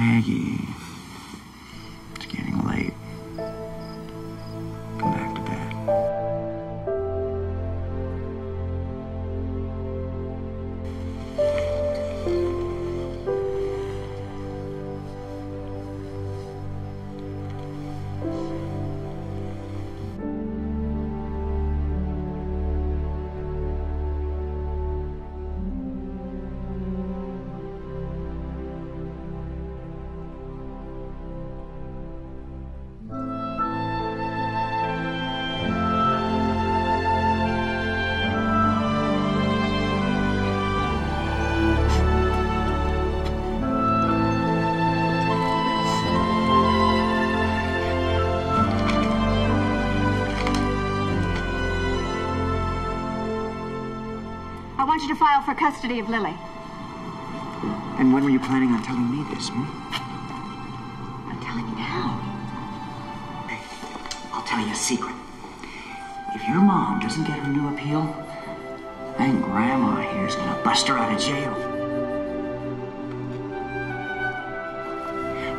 Maggie. Want you to file for custody of Lily. And when were you planning on telling me this, hmm? I'm telling you now. Hey, I'll tell you a secret. If your mom doesn't get her new appeal, then Grandma here's gonna bust her out of jail.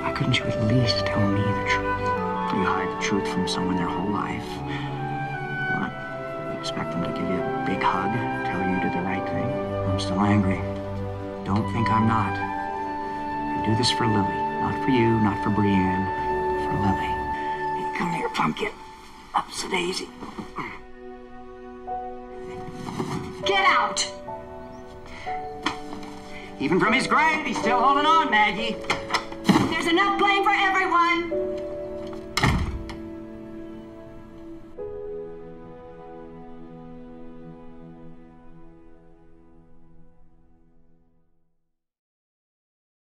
Why couldn't you at least tell me the truth? You hide the truth from someone their whole life. Expect them to give you a big hug, tell you you did the right thing? I'm still angry. Don't think I'm not. I do this for Lily. Not for you, not for Brianne. For Lily. Hey, come here, pumpkin. Up's a daisy. Get out! Even from his grave, he's still holding on, Maggie.